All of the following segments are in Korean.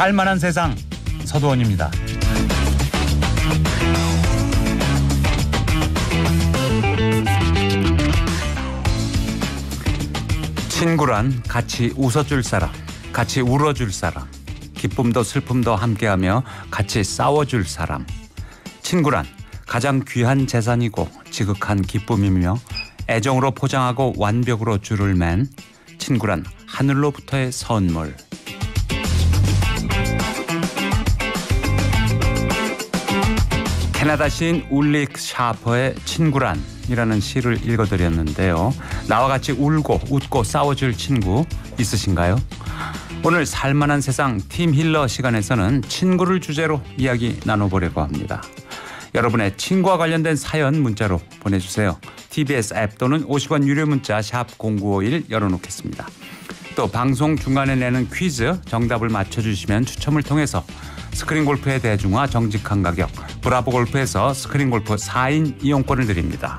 살만한 세상 서도원입니다. 친구란 같이 웃어줄 사람, 같이 울어줄 사람, 기쁨도 슬픔도 함께하며 같이 싸워줄 사람. 친구란 가장 귀한 재산이고 지극한 기쁨이며 애정으로 포장하고 완벽으로 줄을 맨 친구란 하늘로부터의 선물. 캐나다 시인 울릭 샤퍼의 친구란이라는 시를 읽어드렸는데요. 나와 같이 울고 웃고 싸워줄 친구 있으신가요? 오늘 살만한 세상 팀 힐러 시간에서는 친구를 주제로 이야기 나눠보려고 합니다. 여러분의 친구와 관련된 사연 문자로 보내주세요. TBS 앱 또는 50원 유료 문자 샵 0951 열어놓겠습니다. 또 방송 중간에 내는 퀴즈 정답을 맞춰주시면 추첨을 통해서 스크린 골프의 대중화 정직한 가격 브라보 골프에서 스크린 골프 4인 이용권을 드립니다.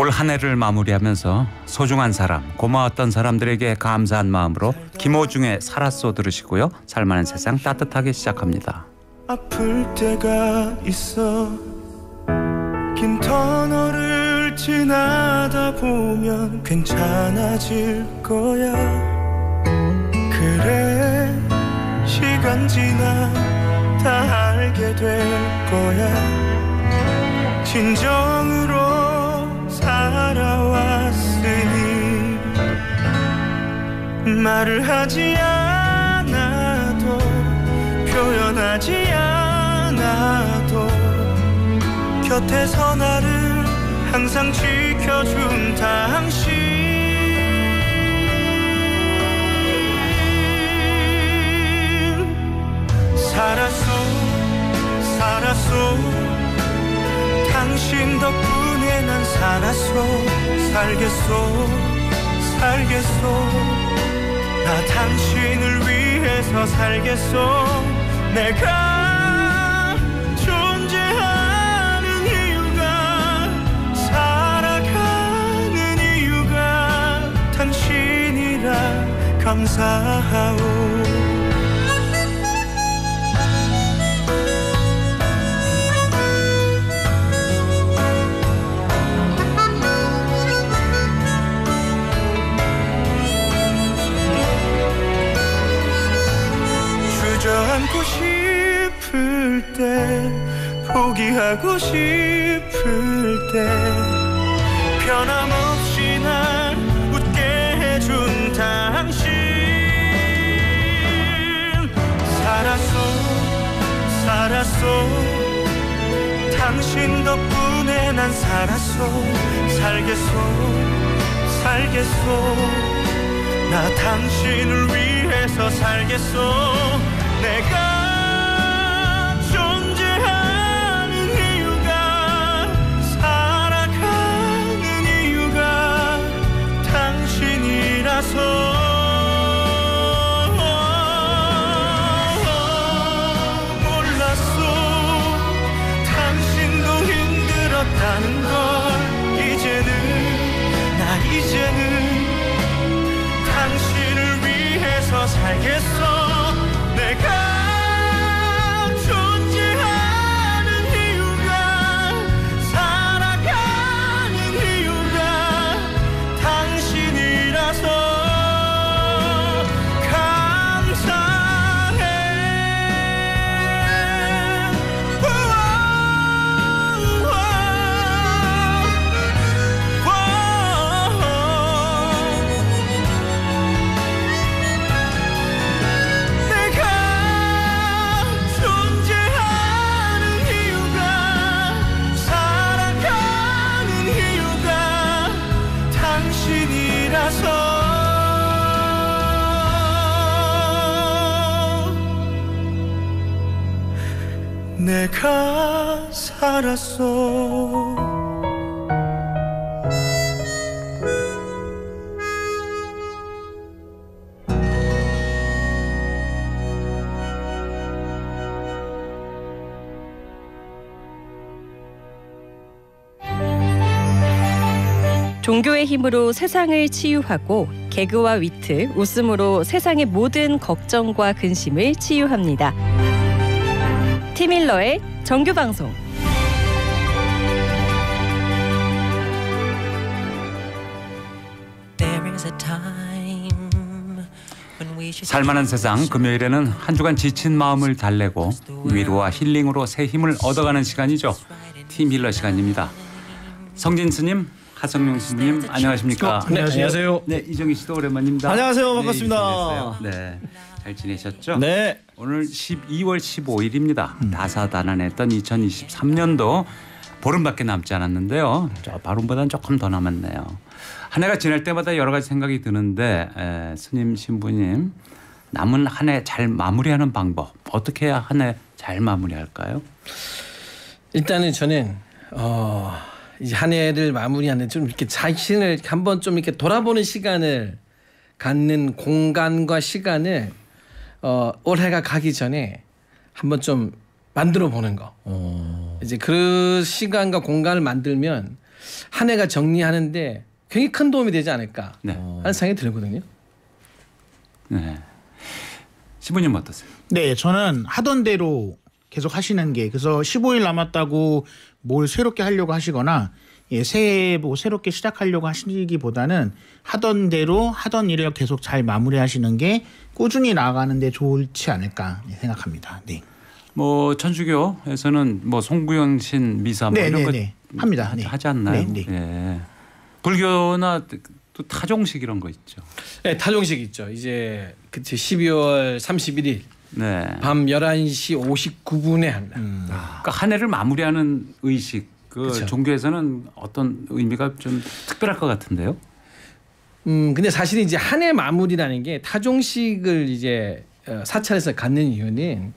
올한 해를 마무리하면서 소중한 사람, 고마웠던 사람들에게 감사한 마음으로 김호중의 살았소 들으시고요. 살만한 세상 따뜻하게 시작합니다. 아플 때가 있어. 긴 터널을 지나다 보면 괜찮아질 거야. 그래 시간 지나 다 알게 될 거야. 진정으로 살아왔으니 말을 하지 않아도 표현하지 않아도 곁에서 나를 항상 지켜준 당신. 살았소 살았소. 당신 덕분에 난 살았소. 살겠소 살겠소. 나 당신을 위해서 살겠소 내가 존재하는 이유가 살아가는 이유가 당신이라 감사하오 포기하고 싶을 때 변함없이 날 웃게 해준 당신. 살았소 살았소 당신 덕분에 난 살았소 살겠소 살겠소 나 당신을 위해서 살겠소 내가 내가 살았어 종교의 힘으로 세상을 치유하고 개그와 위트, 웃음으로 세상의 모든 걱정과 근심을 치유합니다. 티밀러의 정규 방송. 살만한 세상 금요일에는 한 주간 지친 마음을 달래고 위로와 힐링으로 새 힘을 얻어가는 시간이죠. 팀 힐러 시간입니다. 성진 스님, 하성룡 스님 안녕하십니까? 어, 네, 안녕하세요. 네, 이정희 씨도 오랜만입니다. 안녕하세요. 반갑습니다. 네, 네, 잘 지내셨죠? 네. 오늘 12월 15일입니다. 다사다난했던 2023년도 보름밖에 남지 않았는데요. 저 보름보다는 조금 더 남았네요. 한 해가 지날 때마다 여러 가지 생각이 드는데 에, 스님 신부님 남은 한 해 잘 마무리하는 방법 어떻게 해야 한 해 잘 마무리할까요? 일단은 저는 어, 이제 한 해를 마무리하는 좀 이렇게 자신을 한번 좀 이렇게 돌아보는 시간을 갖는 공간과 시간을 어, 올해가 가기 전에 한번 좀 만들어 보는 거. 이제 그 시간과 공간을 만들면 한 해가 정리하는데 굉장히 큰 도움이 되지 않을까 네. 하는 생각이 들거든요. 네. 신부님 어떠세요? 네, 저는 하던 대로 계속 하시는 게 그래서 15일 남았다고 뭘 새롭게 하려고 하시거나 예, 새해 뭐 새롭게 시작하려고 하시기보다는 하던 대로 하던 일을 계속 잘 마무리하시는 게 꾸준히 나아가는데 좋지 않을까 생각합니다. 네, 뭐 천주교에서는 뭐 송구영신 미사 뭐 네, 이런 네, 거 네. 합니다. 네. 하지 않나요? 네, 네. 예. 불교나 또 타종식 이런 거 있죠. 네, 타종식 있죠. 이제 그치 12월 31일 네. 밤 11시 59분에 합니다. 그러니까 한 해를 마무리하는 의식 그 그쵸. 종교에서는 어떤 의미가 좀 특별할 것 같은데요. 음 근데 사실 이제 한 해 마무리라는 게 타종식을 이제 어, 사찰에서 갖는 이유는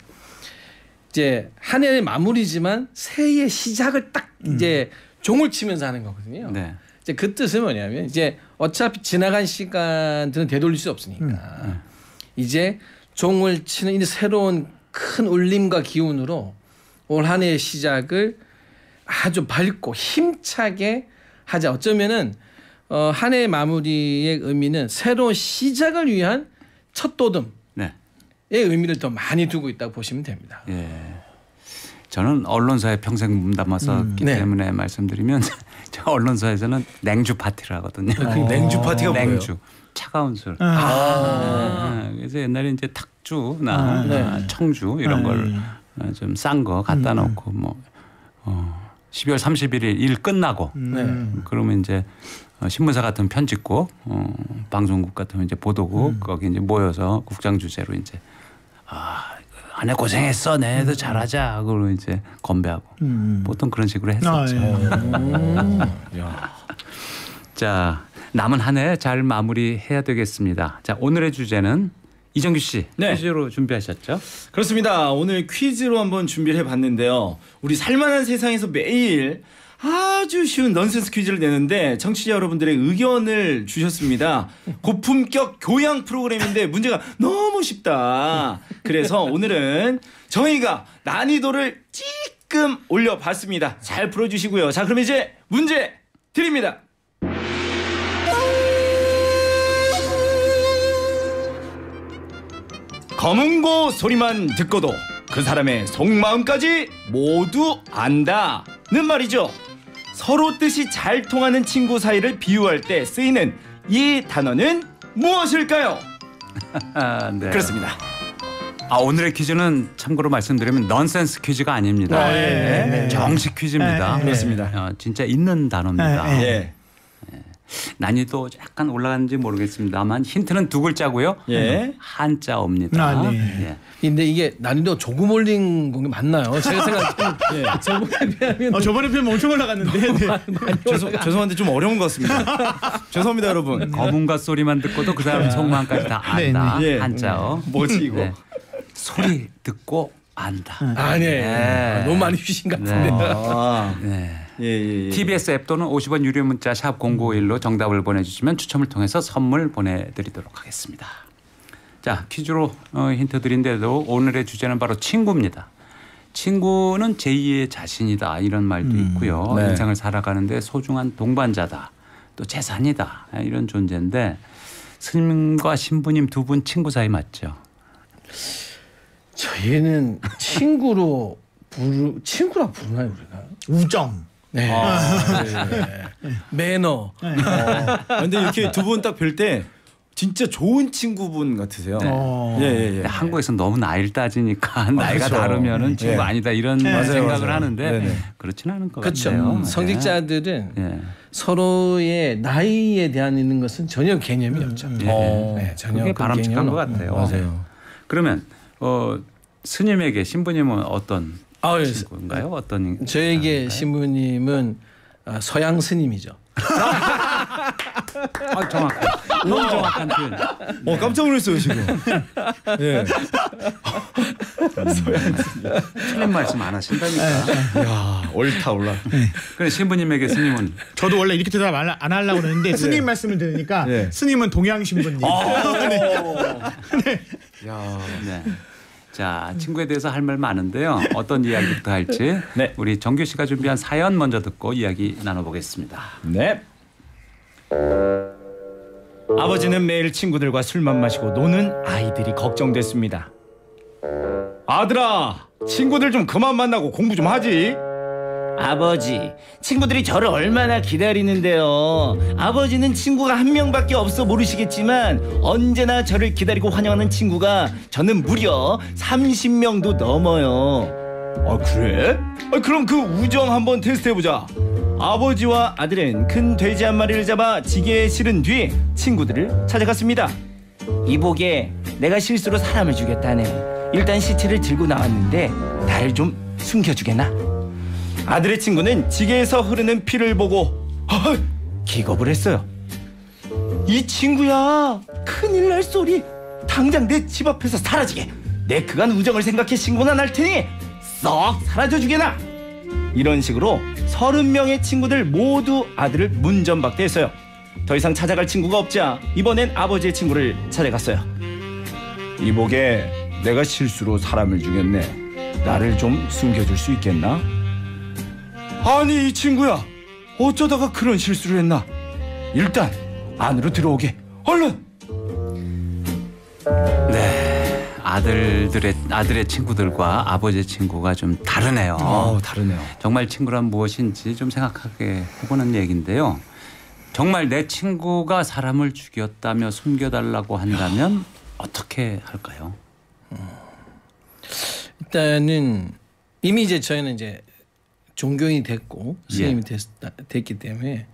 이제 한 해의 마무리지만 새해의 시작을 딱 이제 종을 치면서 하는 거거든요. 네. 이제 그 뜻은 뭐냐면 이제 어차피 지나간 시간들은 되돌릴 수 없으니까 이제 종을 치는 이 새로운 큰 울림과 기운으로 올 한 해의 시작을 아주 밝고 힘차게 하자. 어쩌면은 어, 한 해의 마무리의 의미는 새로운 시작을 위한 첫 도듬의 네. 의미를 더 많이 두고 있다고 보시면 됩니다. 예. 저는 언론사에 평생 몸 담았었기 네. 때문에 말씀드리면 저 언론사에서는 냉주 파티를 하거든요. 그 냉주 파티가 뭐예요? 냉주 차가운 술. 아. 네, 그래서 옛날에 이제 탁주나 네. 아, 청주 이런 아, 걸좀 싼 거 갖다 놓고 뭐 어, 12월 31일 일 끝나고 네. 그러면 이제 어, 신문사 같은 편집국, 어, 방송국 같으면 이제 보도국 거기 이제 모여서 국장 주제로 이제 아 안에 고생했어, 내도 잘하자. 그러고 이제 건배하고 음. 보통 그런 식으로 아, 했었죠. 예. 자 남은 한 해 잘 마무리해야 되겠습니다. 자 오늘의 주제는 이정규 씨 네. 퀴즈로 준비하셨죠? 그렇습니다. 오늘 퀴즈로 한번 준비를 해봤는데요. 우리 살만한 세상에서 매일 아주 쉬운 넌센스 퀴즈를 내는데 청취자 여러분들의 의견을 주셨습니다. 고품격 교양 프로그램인데 문제가 너무 쉽다. 그래서 오늘은 저희가 난이도를 찌끔 올려봤습니다. 잘 풀어주시고요. 자, 그럼 이제 문제 드립니다. 검은고 소리만 듣고도 그 사람의 속마음까지 모두 안다는 말이죠. 서로 뜻이 잘 통하는 친구 사이를 비유할 때 쓰이는 이 단어는 무엇일까요? 아, 네. 그렇습니다. 아 오늘의 퀴즈는 참고로 말씀드리면 넌센스 퀴즈가 아닙니다. 아, 예, 예, 네, 예. 정식 퀴즈입니다. 예, 예. 그렇습니다. 어, 진짜 있는 단어입니다. 난이도 약간 올라가는지 모르겠습니다만 힌트는 두 글자고요. 예. 한자어입니다. 아, 네. 예. 근데 이게 난이도 조금 올린 건 맞나요? 제가 생각하는 예. 저번에 비하면 어, 저번에 편 엄청 올라갔는데. 네. 죄송, 죄송한데 좀 어려운 것 같습니다. 죄송합니다, 여러분. 거문과 소리만 듣고도 그 사람 속마음까지 다 네, 안다. 네. 예. 한자어. 뭐지 이거? 네. 소리 듣고 안다. 아, 네. 네. 아, 너무 많이 휴신 같은데. 아, 네. 예, 예, 예. TBS 앱 또는 50원 유료 문자 샵 0951로 정답을 보내주시면 추첨을 통해서 선물 보내드리도록 하겠습니다. 자 퀴즈로 어, 힌트 드린데도 오늘의 주제는 바로 친구입니다. 친구는 제2의 자신이다 이런 말도 있고요. 네. 인생을 살아가는데 소중한 동반자다. 또 재산이다 이런 존재인데 스님과 신부님 두 분 친구 사이 맞죠? 저희는 친구로 부르 친구라 부르나요 우리가? 우정. 네. 아. 네. 매너. 아, 근데 이렇게 두 분 딱 뵐 때 진짜 좋은 친구분 같으세요. 네. 어. 예, 예, 예. 근데 한국에서 너무 나이를 따지니까 나이가 그렇죠. 다르면은 친구 예. 아니다 이런 맞아요, 생각을 맞아요. 하는데 네네. 그렇지는 않은 것 그렇죠. 같아요. 음, 성직자들은 예. 서로의 나이에 대한 있는 것은 전혀 개념이 없죠. 예. 어. 네, 전혀 그게 그 바람직한 것. 같아요. 맞아요. 그러면 어, 스님에게 신부님은 어떤 아, 예. 친구인가요? 어떤 저에게 신부님은 아, 서양 스님이죠. 아, 정확한 너무 정확한 표현. 어 깜짝 놀랐어요 지금. 예. 틀린 말씀 안 하신다니까. 야 옳다 올라. 그래 신부님에게 스님은 저도 원래 이렇게 대답 안, 안 하려고 그랬는데 스님 말씀을 들으니까 네. 스님은 동양 신부님. 야. 네. 자 친구에 대해서 할 말 많은데요. 어떤 이야기부터 할지 네. 우리 정규 씨가 준비한 사연 먼저 듣고 이야기 나눠보겠습니다. 네. 아버지는 매일 친구들과 술만 마시고 노는 아이들이 걱정됐습니다. 아들아, 친구들 좀 그만 만나고 공부 좀 하지. 아버지, 친구들이 저를 얼마나 기다리는데요. 아버지는 친구가 한 명밖에 없어 모르시겠지만 언제나 저를 기다리고 환영하는 친구가 저는 무려 30명도 넘어요. 아 그래? 아, 그럼 그 우정 한번 테스트 해보자. 아버지와 아들은 큰 돼지 한 마리를 잡아 지게에 실은 뒤 친구들을 찾아갔습니다. 이보게 내가 실수로 사람을 죽였다네. 일단 시체를 들고 나왔는데 날 좀 숨겨주게나. 아들의 친구는 지게에서 흐르는 피를 보고 아, 기겁을 했어요. 이 친구야 큰일 날 소리 당장 내 집 앞에서 사라지게 내 그간 우정을 생각해 신고나 날 테니 썩 사라져 주게나 이런 식으로 서른 명의 친구들 모두 아들을 문전박대했어요. 더 이상 찾아갈 친구가 없자 이번엔 아버지의 친구를 찾아갔어요. 이보게 내가 실수로 사람을 죽였네. 나를 좀 숨겨줄 수 있겠나? 아니 이 친구야 어쩌다가 그런 실수를 했나? 일단 안으로 들어오게 얼른. 네. 아들들의 아들의 친구들과 아버지의 친구가 좀 다르네요. 어 다르네요. 정말 친구란 무엇인지 좀 생각하게 해보는 얘기인데요. 정말 내 친구가 사람을 죽였다며 숨겨달라고 한다면 어떻게 할까요? 일단은 이미 이제 저희는 이제 종교인이 됐고 스님이 예. 됐, 됐기 때문에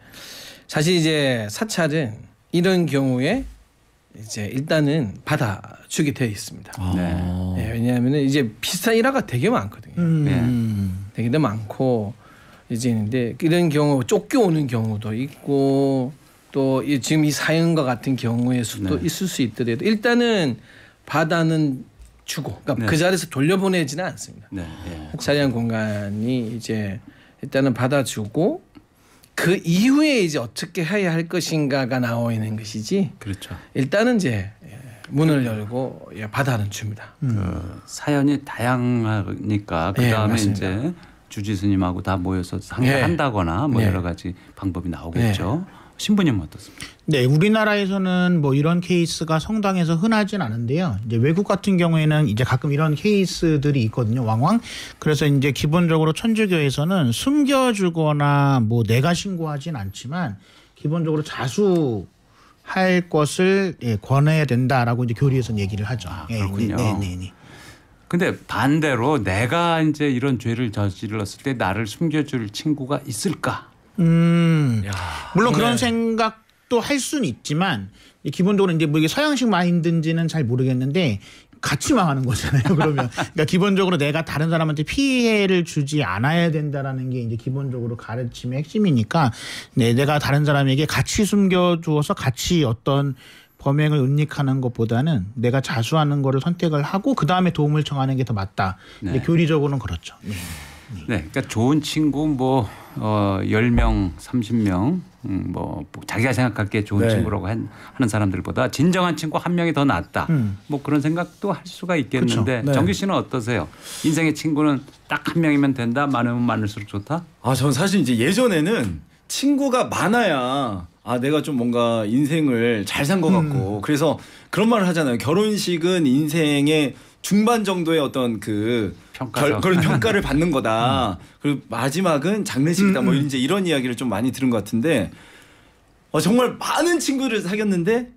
사실 이제 사찰은 이런 경우에 이제 일단은 받아주게 되어 있습니다. 네. 예, 왜냐하면 이제 비슷한 일화가 되게 많거든요. 음. 되게 많고 이제 있는데 이런 경우 쫓겨오는 경우도 있고 또 이- 지금 이 사연과 같은 경우의 수도 네. 있을 수 있더라도 일단은 받아는 주고 그러니까 네. 그 자리에서 돌려보내지는 않습니다. 네. 예. 자리한 공간이 이제 일단은 받아주고 그 이후에 이제 어떻게 해야 할 것인가가 나와 있는 것이지 그렇죠. 일단은 이제 예, 문을 열고 예, 받아는 줍니다. 그 사연이 다양하니까 그 예, 다음에 맞습니다. 이제 주지 스님하고 다 모여서 상담한다거나 뭐 예. 여러 가지 방법이 나오겠죠. 신부님은 어떻습니까? 네, 우리나라에서는 뭐 이런 케이스가 성당에서 흔하진 않은데요. 이제 외국 같은 경우에는 이제 가끔 이런 케이스들이 있거든요. 왕왕. 그래서 이제 기본적으로 천주교에서는 숨겨주거나 뭐 내가 신고하진 않지만 기본적으로 자수 할 것을 예, 권해야 된다라고 이제 교리에서는 얘기를 하죠. 아, 예, 그렇군요. 네, 네, 네. 근데 반대로 내가 이제 이런 죄를 저질렀을 때 나를 숨겨줄 친구가 있을까? 음. 물론 네. 그런 생각도 할 수는 있지만 이 기본적으로 이제 뭐 이게 서양식 마인드인지는 잘 모르겠는데 같이 망하는 거잖아요. 그러면 그러니까 기본적으로 내가 다른 사람한테 피해를 주지 않아야 된다라는 게 이제 기본적으로 가르침의 핵심이니까 네, 내가 다른 사람에게 같이 숨겨주어서 같이 어떤 범행을 은닉하는 것보다는 내가 자수하는 거를 선택을 하고 그 다음에 도움을 청하는 게 더 맞다. 네. 교리적으로는 그렇죠. 네. 네, 그러니까 좋은 친구 뭐 어, 10명, 30명 음, 뭐 자기가 생각할 게 좋은 네. 친구라고 한- 하는 사람들보다 진정한 친구 한 명이 더 낫다. 음. 뭐 그런 생각도 할 수가 있겠는데. 네. 정규 씨는 어떠세요? 인생의 친구는 딱 한 명이면 된다. 많으면 많을수록 좋다. 아, 전 사실 이제 예전에는 친구가 많아야 아 내가 좀 뭔가 인생을 잘 산 것 같고 그래서 그런 말을 하잖아요. 결혼식은 인생의 중반 정도의 어떤 그 평가죠. 결, 그런 평가를 받는 거다. 그리고 마지막은 장례식이다. 뭐 이제 이런 이야기를 좀 많이 들은 것 같은데 어, 정말 많은 친구를 사귀었는데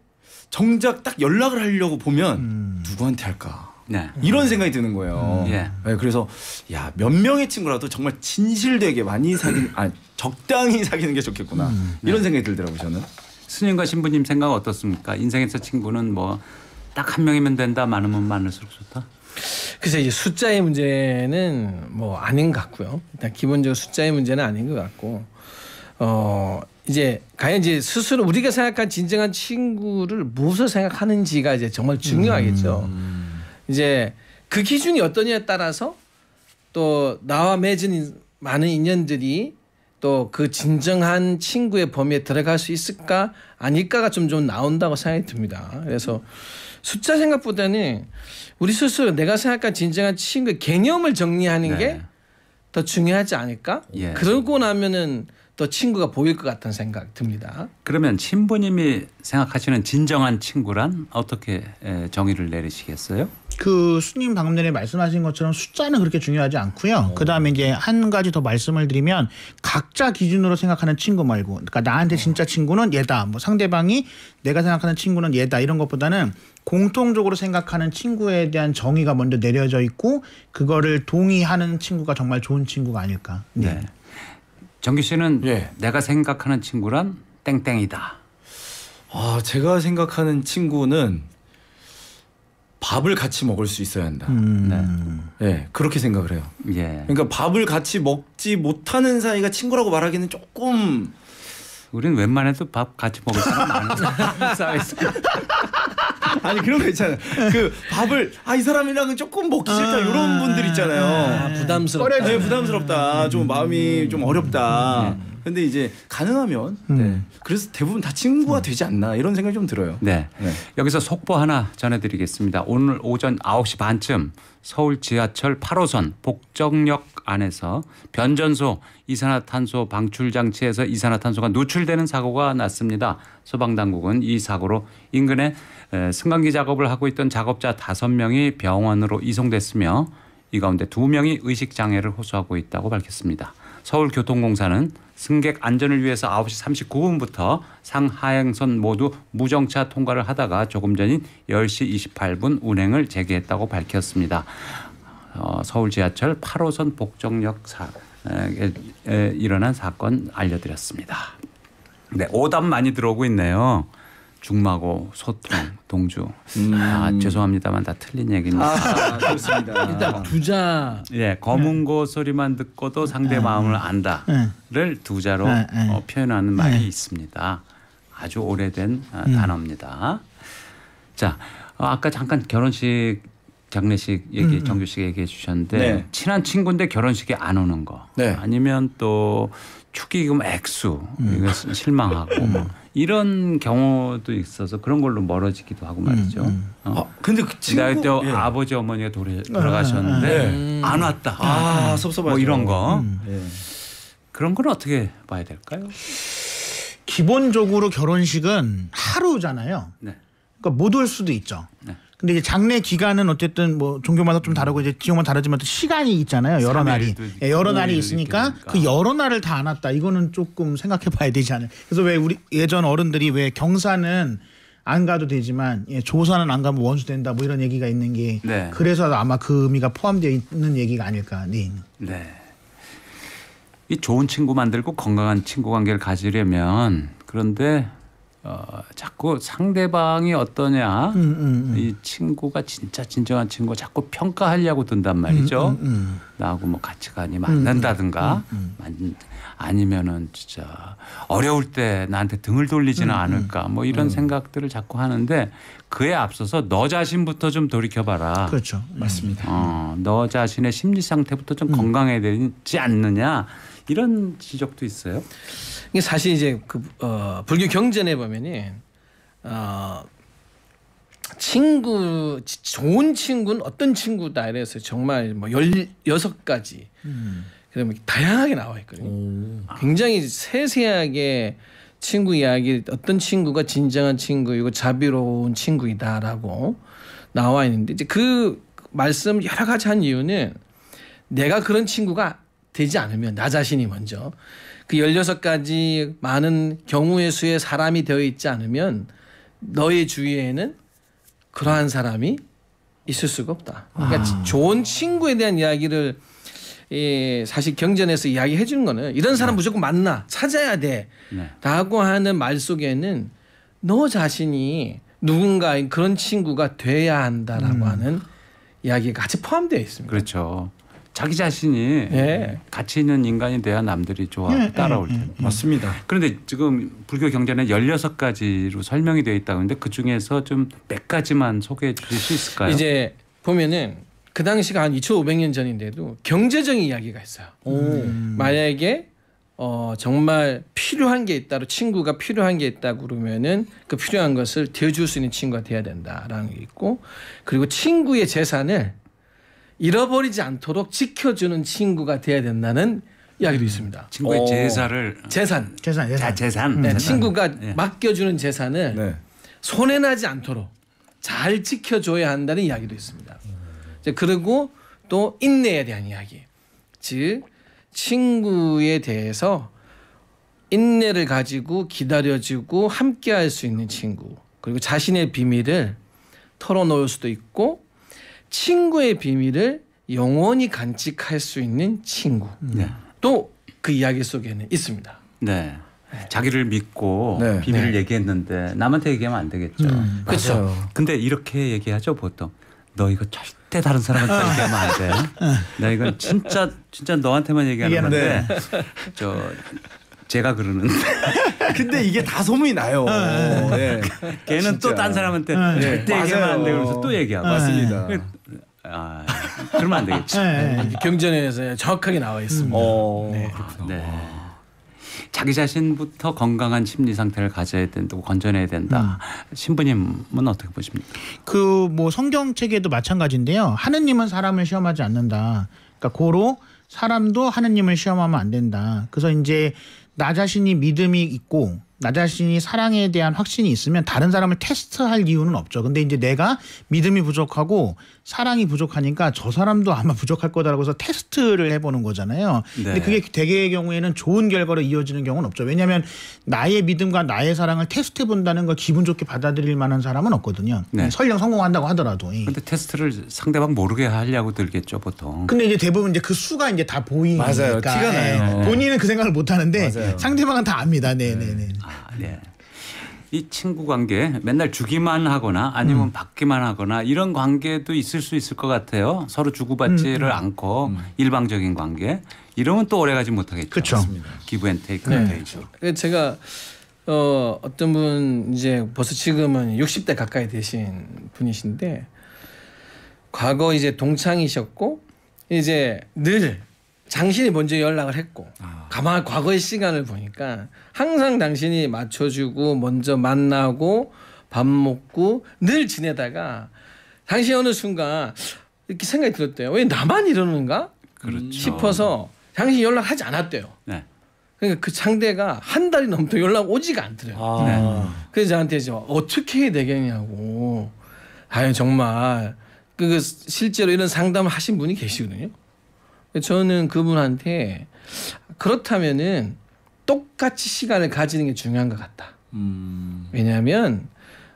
정작 딱 연락을 하려고 보면 누구한테 할까? 네. 이런 생각이 드는 거예요. 음, 예. 네, 그래서 야 몇 명의 친구라도 정말 진실되게 많이 사귀는 아 적당히 사귀는 게 좋겠구나 이런 생각이 들더라고요 저는. 스님과 신부님 생각 어떻습니까? 인생에서 친구는 뭐 딱 한 명이면 된다, 많으면 많을수록 좋다. 그래서 이제 숫자의 문제는 뭐 아닌 것 같고요. 일단 기본적으로 숫자의 문제는 아닌 것 같고 어 이제 과연 이제 스스로 우리가 생각한 진정한 친구를 무엇을 생각하는지가 이제 정말 중요하겠죠. 이제 그 기준이 어떠냐에 따라서 또 나와 맺은 인- 많은 인연들이 또 그 진정한 친구의 범위에 들어갈 수 있을까 아닐까가 좀 좀 나온다고 생각이 듭니다. 그래서 숫자 생각보다는 우리 스스로 내가 생각한 진정한 친구의 개념을 정리하는 네. 게더 중요하지 않을까? 예. 그러고 나면은 더 친구가 보일 것 같다는 생각 듭니다. 그러면 신부님이 생각하시는 진정한 친구란 어떻게 에, 정의를 내리시겠어요? 그 스님 방금 전에 말씀하신 것처럼 숫자는 그렇게 중요하지 않고요. 그 다음에 이제 한 가지 더 말씀을 드리면 각자 기준으로 생각하는 친구 말고, 그러니까 나한테 진짜 친구는 얘다. 뭐 상대방이 내가 생각하는 친구는 얘다. 이런 것보다는 공통적으로 생각하는 친구에 대한 정의가 먼저 내려져 있고 그거를 동의하는 친구가 정말 좋은 친구가 아닐까. 네. 네. 정규 씨는 예. 내가 생각하는 친구란 땡땡이다. 아 제가 생각하는 친구는 밥을 같이 먹을 수 있어야 한다. 음. 네 그렇게 생각을 해요. 예. 그러니까 밥을 같이 먹지 못하는 사이가 친구라고 말하기는 조금 우리는 웬만해도 밥 같이 먹을 사람 많은 사회에서 아니 그런 거 있잖아요. 그 밥을 아 이 사람이랑은 조금 먹기 싫다 이런 분들 있잖아요. 아, 부담스럽다. 네, 부담스럽다. 좀 마음이 좀 어렵다. 근데 이제 가능하면 네. 그래서 대부분 다 친구가 되지 않나 이런 생각이 좀 들어요. 네. 네. 여기서 속보 하나 전해드리겠습니다. 오늘 오전 9시 반쯤 서울 지하철 8호선 복정역 안에서 변전소 이산화탄소 방출 장치에서 이산화탄소가 누출되는 사고가 났습니다. 소방당국은 이 사고로 인근에 에, 승강기 작업을 하고 있던 작업자 5명이 병원으로 이송됐으며 이 가운데 2명이 의식 장애를 호소하고 있다고 밝혔습니다. 서울교통공사는 승객 안전을 위해서 9시 39분부터 상하행선 모두 무정차 통과를 하다가 조금 전인 10시 28분 운행을 재개했다고 밝혔습니다. 어, 서울 지하철 8호선 복정역 사, 에, 에, 일어난 사건 알려드렸습니다. 네, 오답 많이 들어오고 있네요. 중마고, 소통, 동주. 아, 죄송합니다만 다 틀린 얘기입니다. 아 그렇습니다. 일단 부자 예, 검은 고 소리만 듣고도 상대 마음을 안다를 두자로 네, 네. 어, 표현하는 말이 있습니다. 아주 오래된 아, 단어입니다. 자, 어, 아까 잠깐 결혼식 장례식 얘기 정규 씨가 얘기해 주셨는데 네. 친한 친구인데 결혼식에 안 오는 거 네. 아니면 또 축의금 액수 이거 실망하고 뭐 이런 경우도 있어서 그런 걸로 멀어지기도 하고 말이죠. 어. 아, 근데 그 친구 그때 예. 아버지 어머니가 돌아, 돌아가셨는데 안 왔다. 아 섭섭하죠. 뭐 이런 거 예. 그런 건 어떻게 봐야 될까요? 기본적으로 결혼식은 하루잖아요. 네. 그러니까 못 올 수도 있죠. 네. 근데 이제 장례 기간은 어쨌든 뭐 종교마다 좀 다르고 이제 지역마다 다르지만 또 시간이 있잖아요. 여러 날이 예, 여러 날이 있으니까 있으니까. 그 여러 날을 다 안 왔다. 이거는 조금 생각해봐야 되지 않아요. 그래서 왜 우리 예전 어른들이 왜 경사는 안 가도 되지만 예, 조사는 안 가면 원수 된다. 뭐 이런 얘기가 있는 게 네. 그래서 아마 그 의미가 포함되어 있는 얘기가 아닐까. 네. 네. 이 좋은 친구 만들고 건강한 친구 관계를 가지려면 그런데 어, 자꾸 상대방이 어떠냐 음, 음, 이 친구가 진짜 진정한 친구 자꾸 평가하려고 든단 말이죠. 음, 나하고 뭐 가치관이 맞는다든가 만- 아니면은 진짜 어려울 때 나한테 등을 돌리지는 않을까 뭐 이런 생각들을 자꾸 하는데 그에 앞서서 너 자신부터 좀 돌이켜봐라. 그렇죠. 맞습니다. 어, 너 자신의 심리 상태부터 좀 건강해야 되지 않느냐 이런 지적도 있어요. 이게 사실 이제 그 어, 불교 경전에 보면은 어, 친구 지- 좋은 친구는 어떤 친구다 이래서 정말 뭐 열 여섯 가지 그러면 다양하게 나와 있거든요. 굉장히 세세하게 친구 이야기 어떤 친구가 진정한 친구이고 자비로운 친구이다라고 나와 있는데 이제 그 말씀 여러 가지 한 이유는 내가 그런 친구가 되지 않으면 나 자신이 먼저 그 16가지 많은 경우의 수의 사람이 되어 있지 않으면 너의 주위에는 그러한 사람이 있을 수가 없다. 그러니까 좋은 친구에 대한 이야기를 예, 사실 경전에서 이야기해 주는 거는 이런 사람 무조건 만나 찾아야 돼. 네. 라고 하는 말 속에는 너 자신이 누군가의 그런 친구가 돼야 한다라고 하는 이야기가 같이 포함되어 있습니다. 그렇죠. 자기 자신이 예. 가치 있는 인간이 돼야 남들이 좋아 예, 따라올 예, 텐데. 맞습니다. 그런데 지금 불교 경전에 16가지로 설명이 되어 있다고 하는데 그중에서 좀 몇 가지만 소개해 주실 수 있을까요? 이제 보면은 그 당시가 한 2,500년 전인데도 경제적인 이야기가 있어요. 만약에 어 정말 필요한 게 있다로 친구가 필요한 게 있다 그러면은 그 필요한 것을 대줄 수 있는 친구가 돼야 된다라는 게 있고 그리고 친구의 재산을 잃어버리지 않도록 지켜주는 친구가 돼야 된다는 이야기도 있습니다. 친구의 어. 제사를 재산, 재산 재산. 자 재산. 네, 재산. 친구가 예. 맡겨주는 재산을 네. 손해 나지 않도록 잘 지켜줘야 한다는 이야기도 있습니다. 이제 그리고 또 인내에 대한 이야기. 즉 친구에 대해서 인내를 가지고 기다려주고 함께할 수 있는 친구. 그리고 자신의 비밀을 털어놓을 수도 있고 친구의 비밀을 영원히 간직할 수 있는 친구. 네. 또그 이야기 속에는 있습니다. 네. 자기를 믿고 네. 비밀을 네. 얘기했는데 남한테 얘기하면 안 되겠죠. 그렇죠. 근데 이렇게 얘기하죠 보통. 너 이거 절대 다른 사람한테 얘기하면 안 돼. 나 이건 진짜 진짜 너한테만 얘기하는 얘기하는 건데 저 제가 그러는데 근데 이게 다 소문이 나요. 네. 걔는 또. 딴 사람한테 네. 절대 얘기하면 안 돼. 그러면서 또 얘기하고. 맞습니다. 아, 그러면 안 되겠지. 예, 예. 경전에서 정확하게 나와 있습니다. 어. 네. 자기 자신부터 건강한 심리 상태를 가져야 된다고 건져내야 된다. 신부님은 어떻게 보십니까? 그 뭐 성경책에도 마찬가지인데요. 하느님은 사람을 시험하지 않는다. 그러니까 고로 사람도 하느님을 시험하면 안 된다. 그래서 이제 나 자신이 믿음이 있고 나 자신이 사랑에 대한 확신이 있으면 다른 사람을 테스트할 이유는 없죠. 근데 이제 내가 믿음이 부족하고 사랑이 부족하니까 저 사람도 아마 부족할 거다라고 해서 테스트를 해보는 거잖아요. 근데 네. 그게 대개의 경우에는 좋은 결과로 이어지는 경우는 없죠. 왜냐하면 나의 믿음과 나의 사랑을 테스트해 본다는 걸 기분 좋게 받아들일 만한 사람은 없거든요. 네. 설령 성공한다고 하더라도. 예. 근데 테스트를 상대방 모르게 하려고 들겠죠 보통. 근데 이제 대부분 이제 그 수가 이제 다 보이니까 맞아요. 티가 예. 나요. 본인은 그 생각을 못 하는데 맞아요. 상대방은 다 압니다. 네, 네, 네. 아, 네. 이 친구 관계 맨날 주기만 하거나 아니면 음. 받기만 하거나 이런 관계도 있을 수 있을 것 같아요. 서로 주고받지를 음, 않고 일방적인 관계 이러면 또 오래가지 못하겠죠. 그쵸. 기브앤테이크 네. 되죠. 그래서 제가 어 어떤 분 이제 벌써 지금은 60대 가까이 되신 분이신데 과거 이제 동창이셨고 이제 늘 당신이 먼저 연락을 했고 가만 과거의 시간을 보니까 항상 당신이 맞춰주고 먼저 만나고 밥 먹고 늘 지내다가 당신 어느 순간 이렇게 생각이 들었대요. 왜 나만 이러는가 그렇죠. 싶어서 당신이 연락하지 않았대요. 네. 그러니까 그 상대가 한 달이 넘도록 연락 오지가 않더래요. 아. 그래서 저한테 이제 어떻게 해야 되겠냐고. 아유 정말 그 실제로 이런 상담을 하신 분이 계시거든요. 저는 그분한테 그렇다면은 똑같이 시간을 가지는 게 중요한 것 같다. 음. 왜냐하면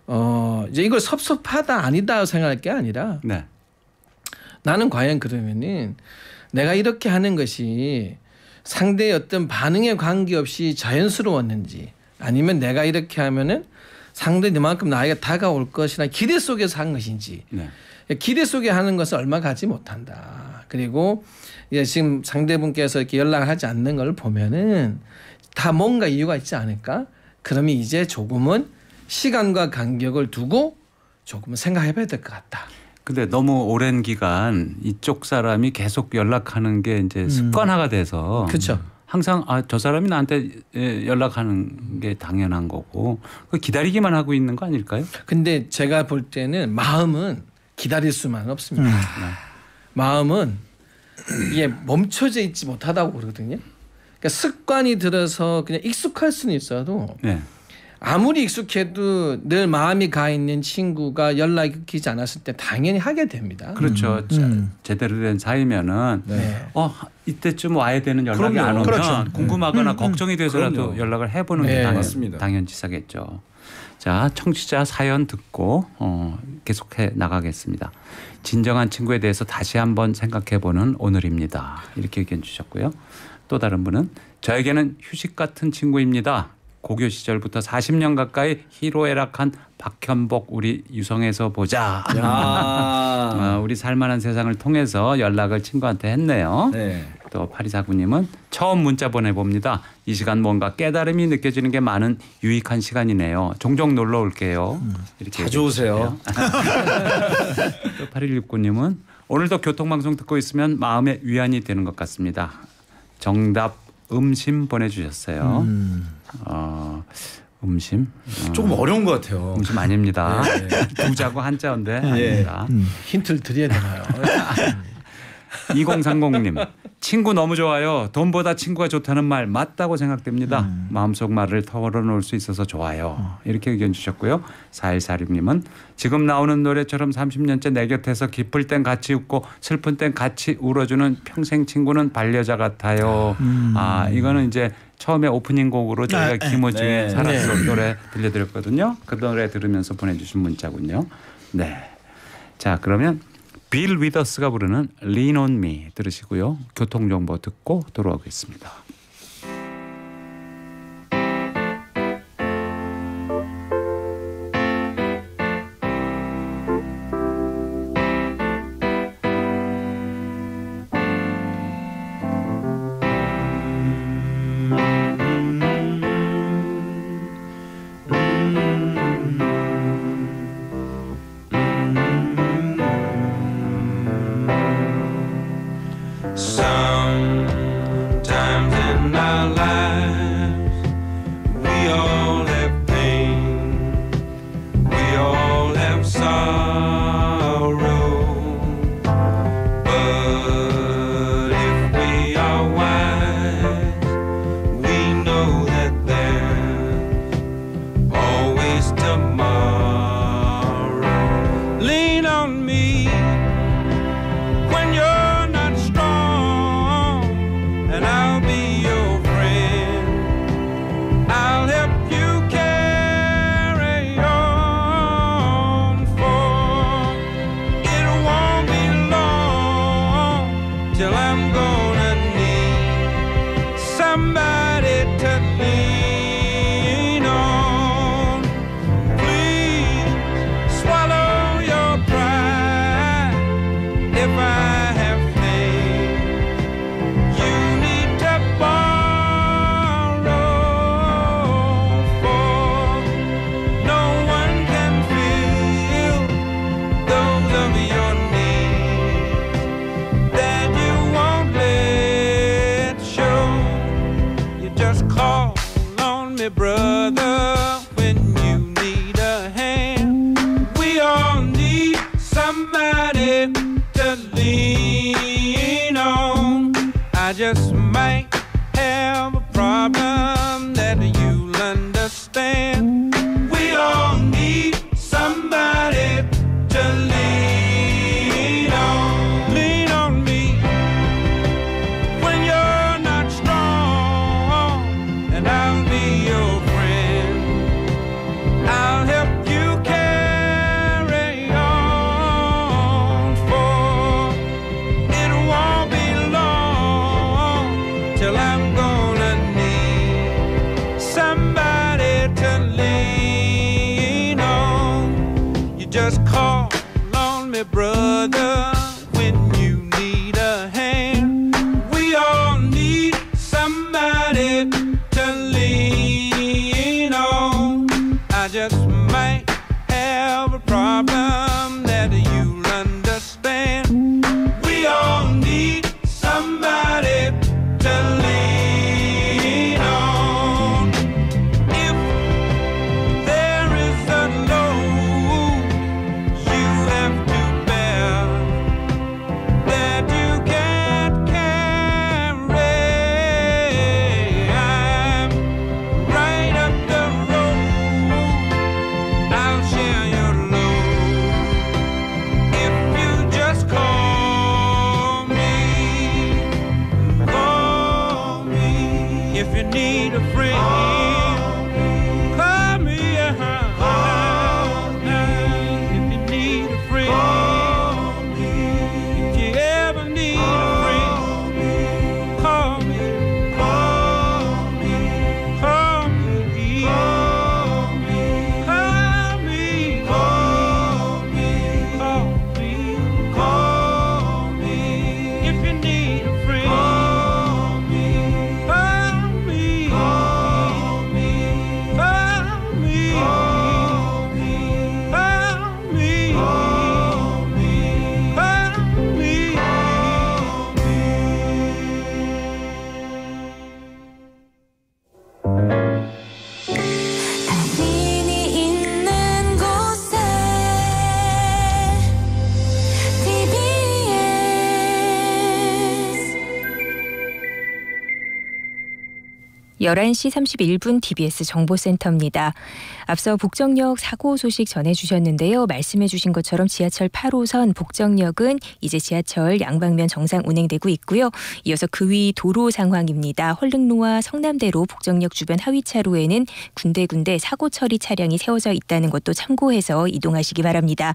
어 이제 이걸 섭섭하다 아니다 생각할 게 아니라 네. 나는 과연 그러면은 내가 이렇게 하는 것이 상대의 어떤 반응에 관계없이 자연스러웠는지 아니면 내가 이렇게 하면은 상대 이만큼 나에게 다가올 것이나 기대 속에서 한 것인지 네. 기대 속에 하는 것을 얼마 가지 못한다. 그리고 이제 지금 상대분께서 이렇게 연락을 하지 않는 걸 보면은 다 뭔가 이유가 있지 않을까? 그러면 이제 조금은 시간과 간격을 두고 조금은 생각해 봐야 될 것 같다. 근데 너무 오랜 기간 이쪽 사람이 계속 연락하는 게 이제 습관화가 돼서 그렇죠. 항상 아 저 사람이 나한테 예, 연락하는 게 당연한 거고 그 기다리기만 하고 있는 거 아닐까요? 근데 제가 볼 때는 마음은 기다릴 수만 없습니다. 네. 마음은 이게 멈춰져 있지 못하다고 그러거든요. 그러니까 습관이 들어서 그냥 익숙할 수는 있어도 네. 아무리 익숙해도 늘 마음이 가 있는 친구가 연락이 끊기지 않았을 때 당연히 하게 됩니다. 그렇죠. 자, 제대로 된 사이면은 네. 어 이때쯤 와야 되는 연락이 그럼요. 안 오면 그렇죠. 궁금하거나 음, 음. 걱정이 돼서라도 그럼요. 연락을 해보는 네, 게 당연. 당연지사겠죠. 자, 청취자 사연 듣고 어, 계속해 나가겠습니다. 진정한 친구에 대해서 다시 한번 생각해보는 오늘입니다. 이렇게 의견 주셨고요. 또 다른 분은 저에게는 휴식 같은 친구입니다. 고교 시절부터 40년 가까이 희로애락한 박현복 우리 유성에서 보자. 야. 어, 우리 살만한 세상을 통해서 연락을 친구한테 했네요. 네. 또 파리사구님은 처음 문자 보내봅니다. 이 시간 뭔가 깨달음이 느껴지는 게 많은 유익한 시간이네요. 종종 놀러 올게요. 이렇게 자주 오세요. 또 8169님은 오늘도 교통방송 듣고 있으면 마음의 위안이 되는 것 같습니다. 정답 음심 보내주셨어요. 음. 어, 음심? 어, 조금 어려운 것 같아요. 음심 아닙니다. 네. 두자고 한자인데 예. 아닙니다. 힌트를 드려야 되나요? 2030님 친구 너무 좋아요. 돈보다 친구가 좋다는 말 맞다고 생각됩니다. 마음속 말을 털어놓을 수 있어서 좋아요. 이렇게 의견 주셨고요. 4146님은 지금 나오는 노래처럼 30년째 내 곁에서 기쁠 땐 같이 웃고 슬픈 땐 같이 울어주는 평생 친구는 반려자 같아요. 아 이거는 이제 처음에 오프닝 곡으로 저희가 네, 김호중의 네. 살았어 노래 들려드렸거든요. 그 노래 들으면서 보내주신 문자군요. 네. 자 그러면 빌 위더스가 부르는 Lean on Me 들으시고요. 교통 정보 듣고 돌아오겠습니다. 11시 31분 TBS 정보센터입니다. 앞서 복정역 사고 소식 전해주셨는데요. 말씀해주신 것처럼 지하철 8호선 복정역은 이제 지하철 양방면 정상 운행되고 있고요. 이어서 그 위 도로 상황입니다. 헐릉로와 성남대로 복정역 주변 하위차로에는 군데군데 사고 처리 차량이 세워져 있다는 것도 참고해서 이동하시기 바랍니다.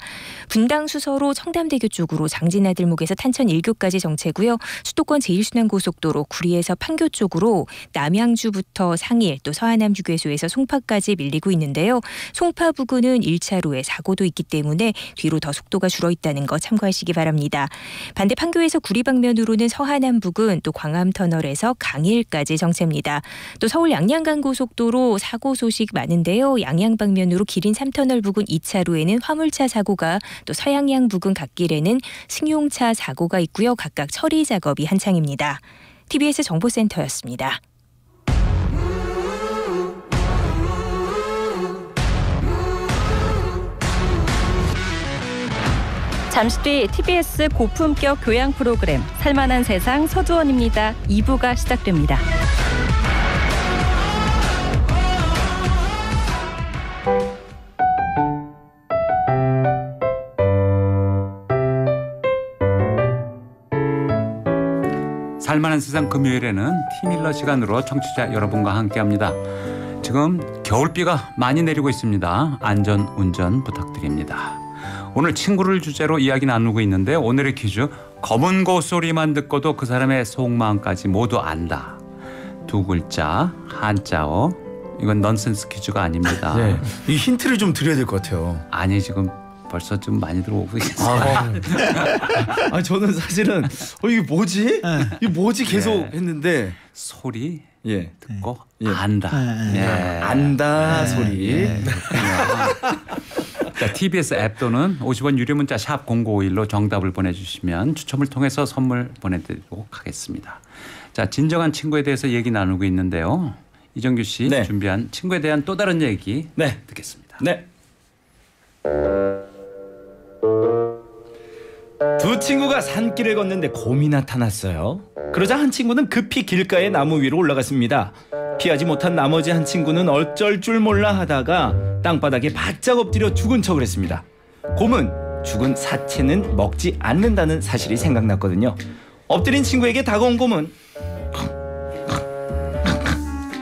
분당 수서로 청담대교 쪽으로 장진아들목에서 탄천 1교까지 정체고요. 수도권 제1순환고속도로 구리에서 판교 쪽으로 남양주부터 상일 또 서하남 휴게소에서 송파까지 밀리고 있는데 요. 송파 부근은 1차로에 사고도 있기 때문에 뒤로 더 속도가 줄어 있다는 거 참고하시기 바랍니다. 반대 판교에서 구리 방면으로는 서하남 부근 또 광암 터널에서 강일까지 정체입니다. 또 서울 양양간 고속도로 사고 소식 많은데요. 양양 방면으로 기린 3터널 부근 2차로에는 화물차 사고가 또 서양양 부근 갓길에는 승용차 사고가 있고요. 각각 처리 작업이 한창입니다. TBS 정보센터였습니다. 잠시 뒤 TBS 고품격 교양 프로그램 살만한 세상 서두원입니다. 2부가 시작됩니다. 살만한 세상 금요일에는 티밀러 시간으로 청취자 여러분과 함께합니다. 지금 겨울비가 많이 내리고 있습니다. 안전 운전 부탁드립니다. 오늘 친구를 주제로 이야기 나누고 있는데 오늘의 퀴즈 검은 고 소리만 듣고도 그 사람의 속마음까지 모두 안다. 두 글자 한자어 이건 넌센스 퀴즈가 아닙니다. 네. 이 힌트를 좀 드려야 될 것 같아요. 아니 지금 벌써 좀 많이 들어오고 있어요. 아 저는 사실은 어 이게 뭐지? 이게 뭐지 계속 네. 했는데 소리 예. 듣고 예. 안다. 네. 예. 안다 소리. 자, TBS 앱 또는 50원 유료 문자 샵 0951로 정답을 보내주시면 추첨을 통해서 선물 보내드리도록 하겠습니다. 자, 진정한 친구에 대해서 얘기 나누고 있는데요. 이정규 씨 네. 준비한 친구에 대한 또 다른 얘기 네. 듣겠습니다. 네. 두 친구가 산길을 걷는데 곰이 나타났어요. 그러자 한 친구는 급히 길가의 나무 위로 올라갔습니다. 피하지 못한 나머지 한 친구는 어쩔 줄 몰라 하다가 땅바닥에 바짝 엎드려 죽은 척을 했습니다. 곰은 죽은 사체는 먹지 않는다는 사실이 생각났거든요. 엎드린 친구에게 다가온 곰은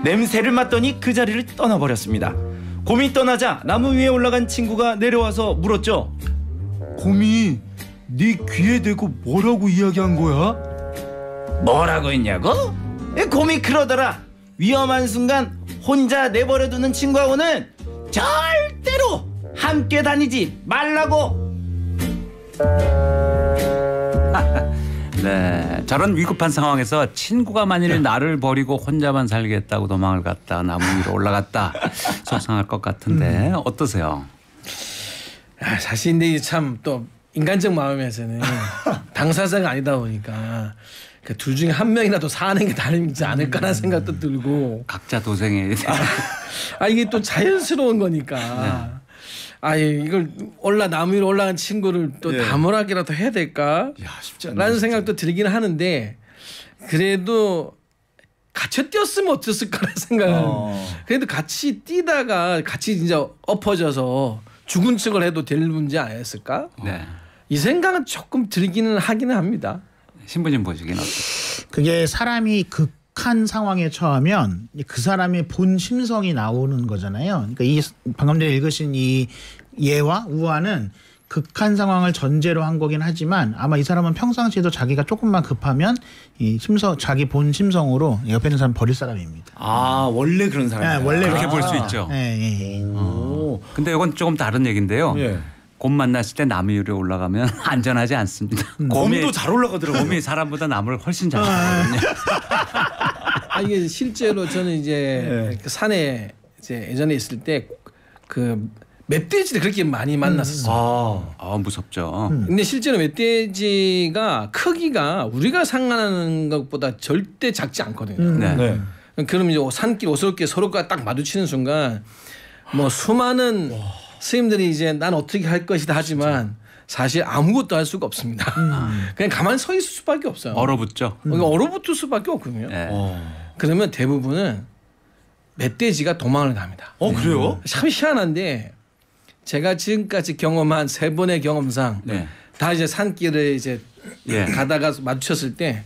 냄새를 맡더니 그 자리를 떠나버렸습니다. 곰이 떠나자 나무 위에 올라간 친구가 내려와서 물었죠. 곰이 네 귀에 대고 뭐라고 이야기한 거야? 뭐라고 했냐고? 에, 곰이 그러더라. 위험한 순간 혼자 내버려두는 친구하고는 절대로 함께 다니지 말라고. 네, 저런 위급한 상황에서 친구가 만일 나를 버리고 혼자만 살겠다고 도망을 갔다 나무 위로 올라갔다 속상할 것 같은데 어떠세요? 아, 사실 근데 참또 인간적 마음에서는 당사자가 아니다 보니까 그둘 중에 한 명이라도 사는 게 다르지 않을까라는 생각도 들고 각자 도생에 아 이게 또 자연스러운 거니까 아 이걸 올라 나무 위로 올라간 친구를 또 예. 다물하기라도 해야 될까? 야 쉽지 라는 생각도 들긴 하는데 그래도 갇혀 뛰었으면 어땠을까라는 생각은 어. 그래도 같이 뛰다가 같이 진짜 엎어져서 죽은 척을 해도 될 문제 아니었을까? 네. 이 생각은 조금 들기는 하기는 합니다. 신부님 보시기는 어떠세요? 그게 사람이 극한 상황에 처하면 그 사람의 본 심성이 나오는 거잖아요. 그러니까 이 방금 전에 읽으신 이 예와 우화는 극한 상황을 전제로 한 거긴 하지만 아마 이 사람은 평상시에도 자기가 조금만 급하면 이 심성 자기 본 심성으로 옆에 있는 사람 버릴 사람입니다. 아 원래 그런 사람. 네, 원래 그렇게 아. 볼수 있죠. 예, 예, 예. 오. 근데 이건 조금 다른 얘기인데요. 예. 곰 만났을 때 나무 위로 올라가면 안전하지 않습니다. 곰이, 곰도 잘 올라가더라고요. 곰이 사람보다 나무를 훨씬 잘 타거든요. 아 이게 실제로 저는 이제 네. 그 산에 이제 예전에 있을 때 그 멧돼지를 그렇게 많이 만났었어요. 아. 아 무섭죠. 근데 실제로 멧돼지가 크기가 우리가 상관하는 것보다 절대 작지 않거든요. 네. 네. 그럼 이제 산길 오스럽게 서로가 딱 마주치는 순간 뭐 수많은 스님들이 이제 난 어떻게 할 것이다 하지만 사실 아무것도 할 수가 없습니다. 그냥 가만히 서 있을 수밖에 없어요. 얼어붙죠. 그러니까 얼어붙을 수밖에 없거든요. 네. 어. 그러면 대부분은 멧돼지가 도망을 갑니다. 어 그래요? 참 희한한데 제가 지금까지 경험한 세 번의 경험상 네. 다 이제 산길을 이제 예. 가다가 마주쳤을 때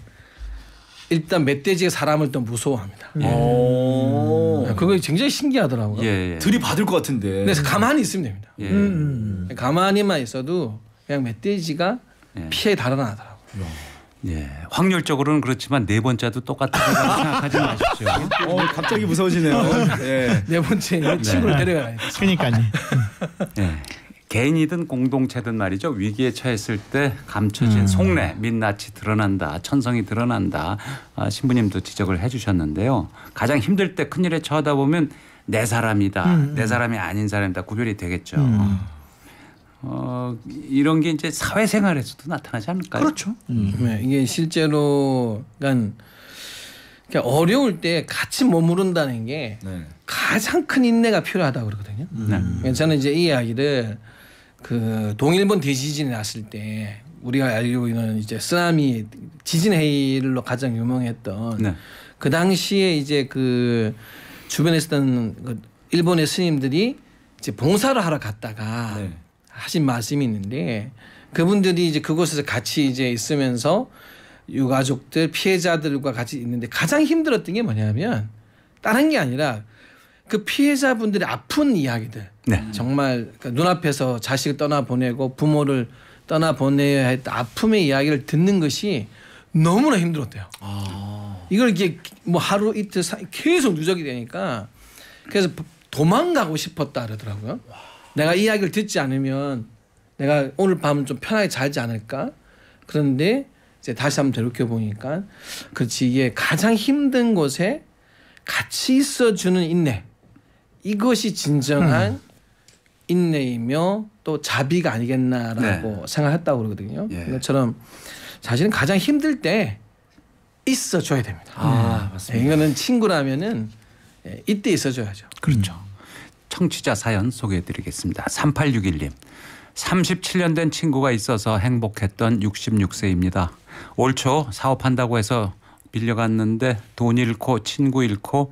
일단 멧돼지가 사람을 또 무서워합니다. 오. 그거 굉장히 신기하더라고요. 예, 예. 들이 받을 것 같은데. 그래서 가만히 있으면 됩니다. 예. 음. 가만히만 있어도 그냥 멧돼지가 예. 피해 달아나더라고요. 예. 확률적으로는 그렇지만 네 번째도 똑같은 거라고 생각하지 마십시오. 어 갑자기 무서워지네요. 예. 네 번째 친구를 데려가야 돼. 그러니까요. 예. 개인이든 공동체든 말이죠. 위기에 처했을 때 감춰진 속내, 민낯이 드러난다, 천성이 드러난다. 아, 신부님도 지적을 해주셨는데요. 가장 힘들 때 큰일에 처하다 보면 내 사람이다, 내 사람이 아닌 사람이다 구별이 되겠죠. 어, 이런 게 이제 사회생활에서도 나타나지 않을까요? 그렇죠. 네, 이게 실제로 그러니까 그러니까 어려울 때 같이 머무른다는 게 네. 가장 큰 인내가 필요하다고 그러거든요. 네. 저는 이제 이 이야기를 그 동일본 대지진이 났을 때 우리가 알고 있는 이제 쓰나미 지진 회의로 가장 유명했던 네. 그 당시에 이제 그 주변에 있었던 그 일본의 스님들이 이제 봉사를 하러 갔다가 네. 하신 말씀이 있는데 그분들이 이제 그곳에서 같이 이제 있으면서 유가족들 피해자들과 같이 있는데 가장 힘들었던 게 뭐냐면 다른 게 아니라 그 피해자분들의 아픈 이야기들 네. 정말 그 눈앞에서 자식을 떠나 보내고 부모를 떠나 보내야 했던 아픔의 이야기를 듣는 것이 너무나 힘들었대요. 이걸 이게 뭐 하루 이틀 사- 계속 누적이 되니까 그래서 도망가고 싶었다 그러더라고요. 내가 이 이야기를 듣지 않으면 내가 오늘 밤은 좀 편하게 잘지 않을까? 그런데 이제 다시 한번 되돌켜 보니까 그렇지 이게 가장 힘든 곳에 같이 있어주는 인내 이것이 진정한 인내이며 또 자비가 아니겠나라고 생각했다고 그러거든요. 예. 그것처럼 사실은 가장 힘들 때 있어 줘야 됩니다. 아 네, 맞습니다. 이거는 친구라면은 예, 이때 있어 줘야죠. 그렇죠. 청취자 사연 소개해 드리겠습니다. 3861님. 37년 된 친구가 있어서 행복했던 66세입니다. 올 초 사업한다고 해서 빌려갔는데 돈 잃고 친구 잃고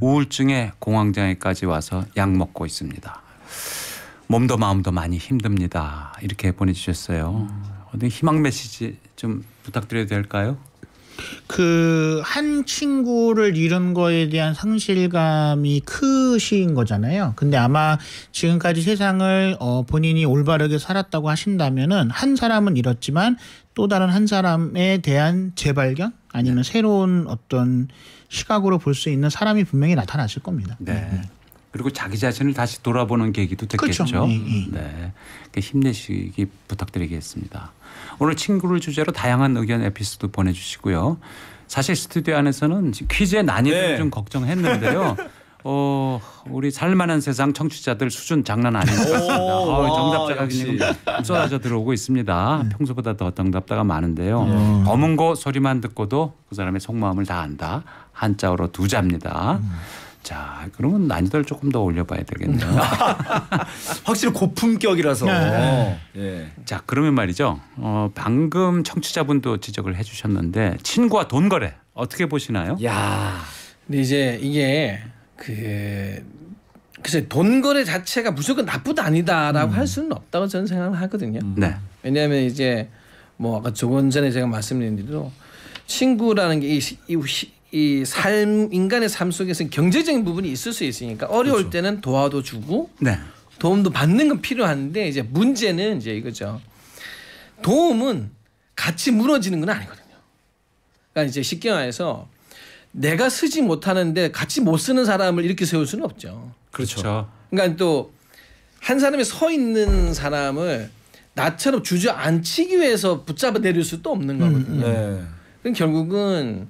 우울증에 공황장애까지 와서 약 먹고 있습니다. 몸도 마음도 많이 힘듭니다. 이렇게 보내주셨어요. 어디 희망 메시지 좀 부탁드려도 될까요? 그 한 친구를 잃은 거에 대한 상실감이 크신 거잖아요. 근데 아마 지금까지 세상을 어 본인이 올바르게 살았다고 하신다면은 한 사람은 잃었지만 또 다른 한 사람에 대한 재발견 아니면 새로운 어떤 시각으로 볼 수 있는 사람이 분명히 나타나실 겁니다. 네. 그리고 자기 자신을 다시 돌아보는 계기도 됐겠죠. 그렇죠. 예, 예. 네. 그 힘내시기 부탁드리겠습니다. 오늘 친구를 주제로 다양한 의견 에피소드 보내주시고요. 사실 스튜디오 안에서는 퀴즈의 난이도를 네. 좀 걱정했는데요. 어, 우리 살만한 세상 청취자들 수준 장난 아닌 것 같습니다. 오, 어, 와, 정답자가 역시. 지금 쏟아져 들어오고 있습니다. 평소보다 더 정답자가 많은데요. 네. 검은 고 소리만 듣고도 그 사람의 속마음을 다 안다. 한자어로 두 자입니다. 음. 자, 그러면 난이도를 조금 더 올려봐야 되겠네요. 확실히 고품격이라서. 네. 예. 자, 그러면 말이죠. 어, 방금 청취자분도 지적을 해주셨는데 친구와 돈 거래 어떻게 보시나요? 야. 근데 이제 이게 그 글쎄 돈 거래 자체가 무조건 나쁘다 아니다라고 할 수는 없다고 저는 생각을 하거든요. 네, 왜냐하면 이제 뭐 아까 조금 전에 제가 말씀드린 대로 친구라는 게이이삶 인간의 삶 속에서 경제적인 부분이 있을 수 있으니까 어려울 때는 도와도 주고 네. 도움도 받는 건 필요한데 이제 문제는 이제 이거죠. 도움은 같이 무너지는 건 아니거든요. 그러니까 이제 쉽게 말해서 내가 쓰지 못하는데 같이 못 쓰는 사람을 이렇게 세울 수는 없죠. 그렇죠. 그러니까 또 한 사람이 서 있는 사람을 나처럼 주저앉히기 위해서 붙잡아 내릴 수도 없는 거거든요. 네. 그럼 결국은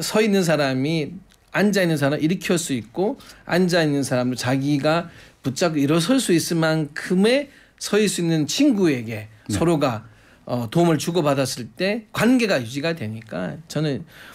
서 있는 사람이 앉아 있는 사람 을 일으킬 수 있고 앉아 있는 사람도 자기가 붙잡고 일어설 수 있을 만큼의 서 있을 수 있는 친구에게 서로가 어, 도움을 주고 받았을 때 관계가 유지가 되니까 저는 어,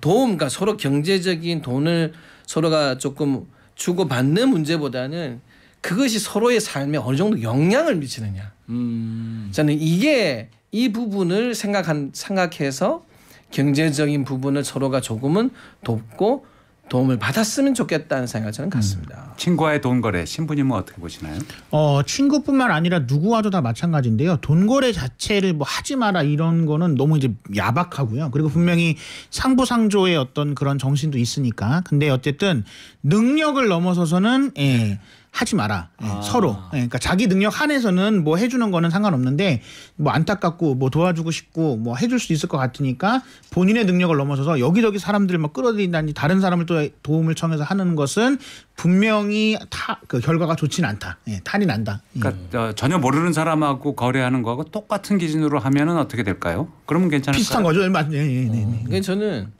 도움, 그러니까 서로 경제적인 돈을 서로가 조금 주고 받는 문제보다는 그것이 서로의 삶에 어느 정도 영향을 미치느냐. 음. 저는 이게 이 부분을 생각한 생각해서 경제적인 부분을 서로가 조금은 돕고 도움을 받았으면 좋겠다는 생각을 저는 갖습니다. 친구와의 돈 거래 신부님은 어떻게 보시나요? 어, 친구뿐만 아니라 누구와도 다 마찬가지인데요. 돈 거래 자체를 뭐 하지 마라 이런 거는 너무 이제 야박하고요. 그리고 분명히 상부상조의 어떤 그런 정신도 있으니까. 근데 어쨌든 능력을 넘어서서는 예. 하지 마라 예, 아. 서로 예, 그러니까 자기 능력 한에서는 뭐 해주는 거는 상관없는데 뭐 안타깝고 뭐 도와주고 싶고 뭐 해줄 수 있을 것 같으니까 본인의 능력을 넘어서서 여기저기 사람들을 막 끌어들인다니 다른 사람을 또 도움을 청해서 하는 것은 분명히 타 그 결과가 좋지는 않다 예, 탈이 난다 예. 그러니까 어, 전혀 모르는 사람하고 거래하는 거하고 똑같은 기준으로 하면은 어떻게 될까요? 그러면 괜찮을까요? 비슷한 거죠 맞 예, 예, 네, 네. 그러니까 저는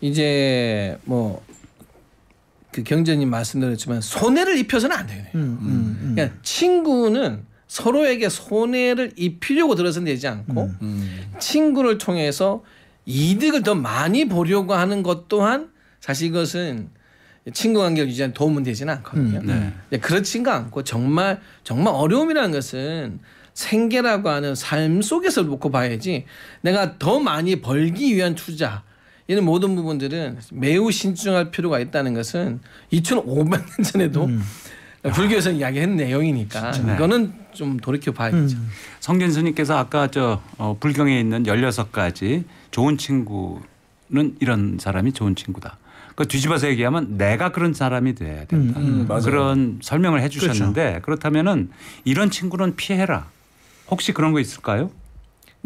이제 뭐 그 경제님 말씀드렸지만 손해를 입혀서는 안 돼요. 음, 음, 음. 그러니까 친구는 서로에게 손해를 입히려고 들어서는 되지 않고 음. 친구를 통해서 이득을 더 많이 보려고 하는 것 또한 사실 이것은 친구 관계를 유지하는 도움은 되지는 않거든요. 네. 네, 그렇지가 않고 정말 정말 어려움이라는 것은 생계라고 하는 삶 속에서 놓고 봐야지 내가 더 많이 벌기 위한 투자 이런 모든 부분들은 매우 신중할 필요가 있다는 것은 2,500년 전에도 음. 아, 불교에서 이야기한 내용이니까 진짜. 네. 이거는 좀 돌이켜 봐야겠죠. 음. 성균 스님께서 아까 저 어, 불경에 있는 16가지 좋은 친구는 이런 사람이 좋은 친구다. 그 뒤집어서 얘기하면 내가 그런 사람이 돼야 된다. 음, 음, 음 그런 설명을 해 주셨는데 그렇죠. 그렇다면은 이런 친구는 피해라. 혹시 그런 거 있을까요?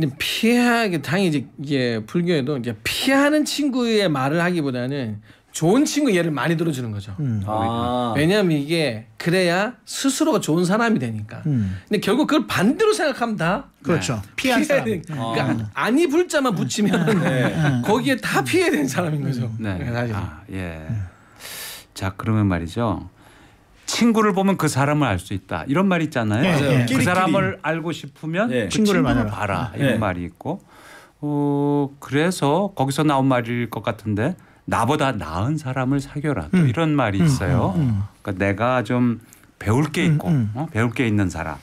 근데 피하게 당연히 이제 이게 불교에도 이제 피하는 친구의 말을 하기보다는 좋은 친구 예를 많이 들어주는 거죠. 음. 아. 왜냐하면 이게 그래야 스스로가 좋은 사람이 되니까. 음. 근데 결국 그걸 반대로 생각하면 다 그렇죠 피한 피해야 사람 되는. 그러니까 아 니 불자만 붙이면 거기에 다 피해야 되는 사람인 거죠. 네. 사실. 아, 예. 자, 그러면 말이죠. 친구를 보면 그 사람을 알 수 있다. 이런 말 있잖아요. 네, 맞아요. 네. 그. 사람을 알고 싶으면 네. 그 친구를 친구를. 봐라. 네. 이런 말이 있고. 어, 그래서 거기서 나온 말일 것 같은데 나보다 나은 사람을 사귀어라. 또 음. 이런 말이 있어요. 그러니까 내가 좀 배울 게 있고 음, 어? 배울 게 있는 사람.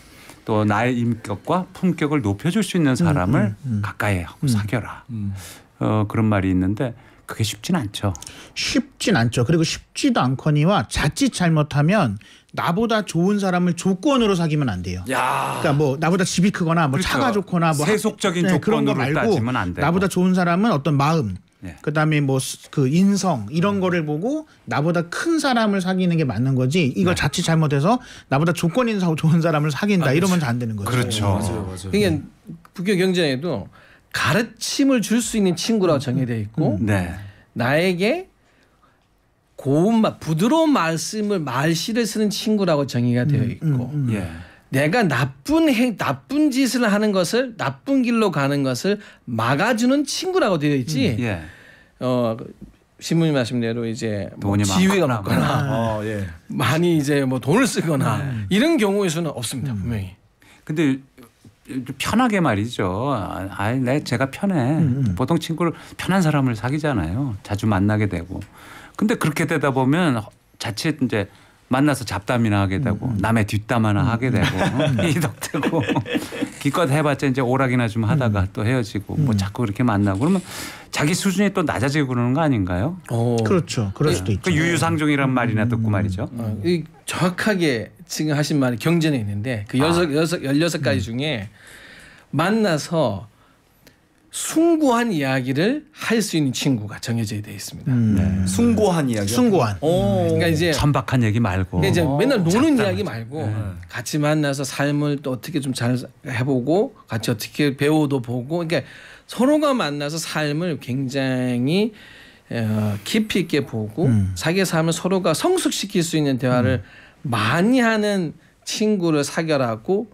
또 나의 인격과 품격을 높여줄 수 있는 사람을 가까이 하고 사귀어라. 음. 어, 그런 말이 있는데 그게 쉽진 않죠. 쉽진 않죠. 그리고 쉽지도 않거니와 자칫 잘못하면 나보다 좋은 사람을 조건으로 사귀면 안 돼요. 야. 그러니까 뭐 나보다 집이 크거나 뭐 그렇죠. 차가 좋거나 뭐 세속적인 학- 그런 거 조건으로 말고 따지면 안 되고. 나보다 좋은 사람은 어떤 마음 네. 그다음에 뭐 그 인성 이런 거를 보고 나보다 큰 사람을 사귀는 게 맞는 거지 이걸 자칫 잘못해서 나보다 조건 인사하고 좋은 사람을 사귄다 이러면 안 되는 거죠. 그렇죠. 맞아요, 맞아요. 그러니까 불교 경전에도 가르침을 줄 수 있는 친구라고 정해져 있고 네. 나에게 고운 말, 부드러운 말씀을 말씨를 쓰는 친구라고 정의가 되어 있고 예. 내가 나쁜 행, 나쁜 짓을 하는 것을 나쁜 길로 가는 것을 막아주는 친구라고 되어 있지. 예. 어 신부님 말씀 대로 이제 뭐 지위가 많거나 높거나 어, 예. 많이 이제 뭐 돈을 쓰거나 네. 이런 경우에서는 없습니다 분명히. 근데 편하게 말이죠. 아, 내 제가 편해. 보통 친구를 편한 사람을 사귀잖아요. 자주 만나게 되고. 근데 그렇게 되다 보면 자칫 이제 만나서 잡담이나 하게 되고 남의 뒷담 하나 하게 되고 이덕되고 기껏 해봤자 이제 오락이나 좀 하다가 또 헤어지고 뭐 자꾸 그렇게 만나고 그러면 자기 수준이 또 낮아지고 그러는 거 아닌가요? 어. 그렇죠. 그럴 수도 있죠. 그 유유상종이란 말이나 듣고 말이죠. 어, 이 정확하게 지금 하신 말이 경전에 있는데 그 여섯 여섯 열여섯 가지 중에 만나서 숭고한 이야기를 할 수 있는 친구가 정해져 되어 있습니다. 음. 숭고한 이야기. 숭고한. 어. 그러니까 이제 천박한 얘기 말고 그러니까 이제 맨날 노는 이야기. 말고 네. 같이 만나서 삶을 또 어떻게 좀 잘 해보고 같이 어떻게 배워도 보고 그러니까 서로가 만나서 삶을 굉장히 어, 깊이 있게 보고 음. 자기의 삶을 서로가 성숙시킬 수 있는 대화를 많이 하는 친구를 사결하고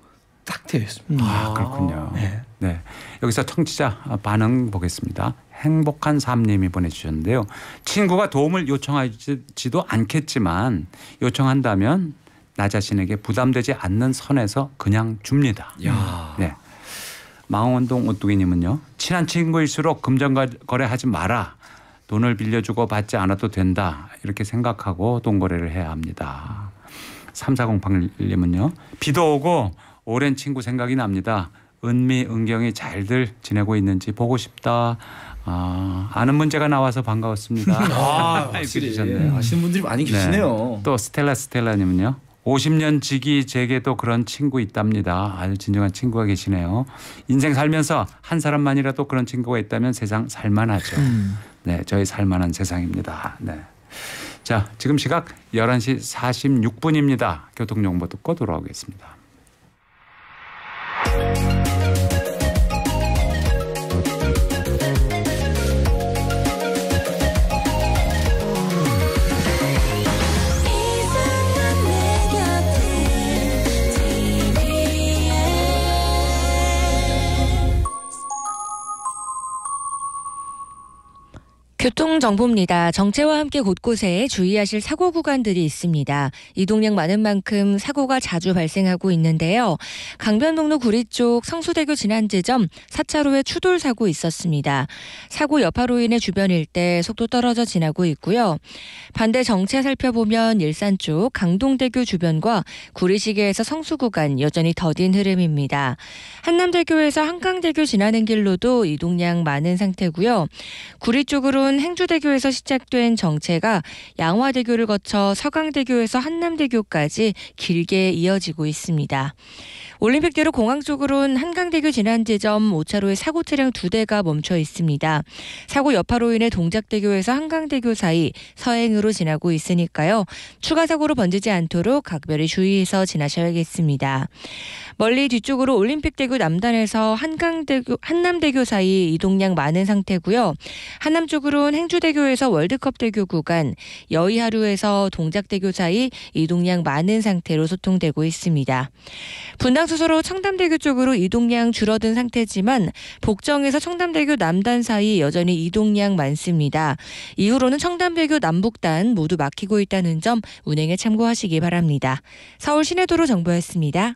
딱 되어 있습니다. 아 그렇군요. 네. 여기서 청취자 반응 보겠습니다. 행복한 삶님이 보내주셨는데요. 친구가 도움을 요청하지도 않겠지만 요청한다면 나 자신에게 부담되지 않는 선에서 그냥 줍니다. 야. 네. 망원동 오뚜기님은요. 친한 친구일수록 금전 거래하지 마라. 돈을 빌려주고 받지 않아도 된다. 이렇게 생각하고 돈 거래를 해야 합니다. 3408님은요. 비도 오고 오랜 친구 생각이 납니다. 은미, 은경이 잘들 지내고 있는지 보고 싶다. 아, 아는 문제가 나와서 반가웠습니다. 아, 이렇게 주셨네요. 아시는 분들이 많이 계시네요. 또 스텔라 스텔라님은요. 50년 지기 제게도 그런 친구 있답니다. 아주 진정한 친구가 계시네요. 인생 살면서 한 사람만이라도 그런 친구가 있다면 세상 살만하죠. 네, 저희 살만한 세상입니다. 네. 자, 지금 시각 11시 46분입니다. 교통정보 듣고 돌아오겠습니다. 교통정보입니다. 정체와 함께 곳곳에 주의하실 사고 구간들이 있습니다. 이동량 많은 만큼 사고가 자주 발생하고 있는데요. 강변북로 구리 쪽 성수대교 지난지점 4차로에 추돌 사고 있었습니다. 사고 여파로 인해 주변 일대 속도 떨어져 지나고 있고요. 반대 정체 살펴보면 일산 쪽 강동대교 주변과 구리시계에서 성수 구간 여전히 더딘 흐름입니다. 한남대교에서 한강대교 지나는 길로도 이동량 많은 상태고요. 구리 쪽으로는 행주대교에서 시작된 정체가 양화대교를 거쳐 서강대교에서 한남대교까지 길게 이어지고 있습니다. 올림픽대로 공항 쪽으로는 한강대교 지난 지점 5차로에 사고 차량 두 대가 멈춰 있습니다. 사고 여파로 인해 동작대교에서 한강대교 사이 서행으로 지나고 있으니까요. 추가 사고로 번지지 않도록 각별히 주의해서 지나셔야겠습니다. 멀리 뒤쪽으로 올림픽대교 남단에서 한강대교 한남대교 사이 이동량 많은 상태고요. 한남 쪽으로는 행주대교에서 월드컵대교 구간, 여의하루에서 동작대교 사이 이동량 많은 상태로 소통되고 있습니다. 분당 수서로 청담대교 쪽으로 이동량 줄어든 상태지만 복정에서 청담대교 남단 사이 여전히 이동량 많습니다. 이후로는 청담대교 남북단 모두 막히고 있다는 점 운행에 참고하시기 바랍니다. 서울 시내도로 정보였습니다.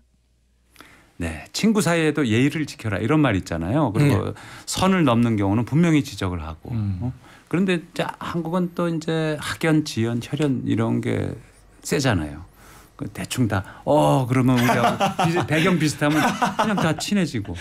네, 친구 사이에도 예의를 지켜라 이런 말 있잖아요. 그리고 선을 넘는 경우는 분명히 지적을 하고. 어? 그런데 자, 한국은 또 이제 학연, 지연, 혈연 이런 게 세잖아요. 그 대충 다 어 그러면 우리하고 비- 배경 비슷하면 그냥 다 친해지고